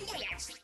Yes.